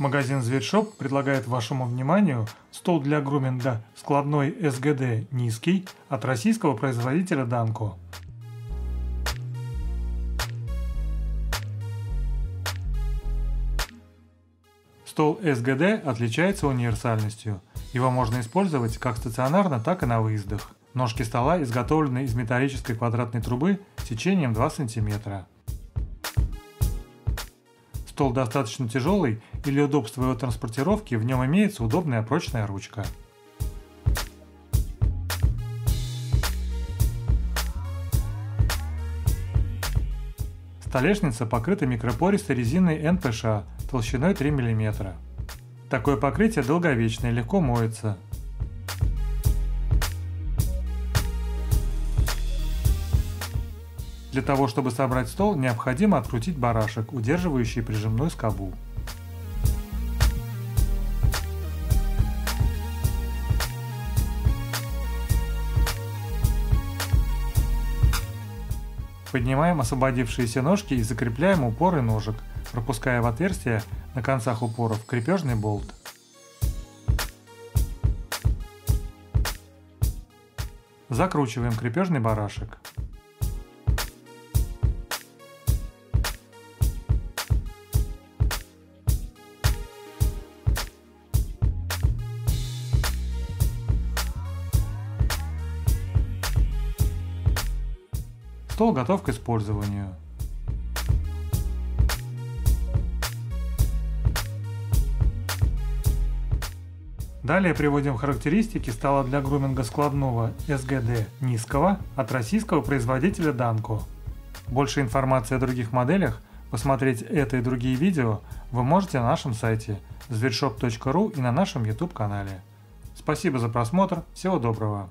Магазин Зверьшоп предлагает вашему вниманию стол для груминга складной СГД низкий от российского производителя Данко. Стол СГД отличается универсальностью. Его можно использовать как стационарно, так и на выездах. Ножки стола изготовлены из металлической квадратной трубы сечением 2 см. Стол достаточно тяжелый для удобства его транспортировки в нем имеется удобная прочная ручка. Столешница покрыта микропористой резиной НПШ толщиной 3 мм. Такое покрытие долговечное, легко моется. Для того, чтобы собрать стол, необходимо открутить барашек, удерживающий прижимную скобу. Поднимаем освободившиеся ножки и закрепляем упоры ножек, пропуская в отверстие на концах упоров крепежный болт. Закручиваем крепежный барашек. Стол готов к использованию. Далее приводим характеристики стола для груминга складного SGD низкого от российского производителя Danco. Больше информации о других моделях, посмотреть это и другие видео вы можете на нашем сайте zvershop.ru и на нашем YouTube канале. Спасибо за просмотр, всего доброго!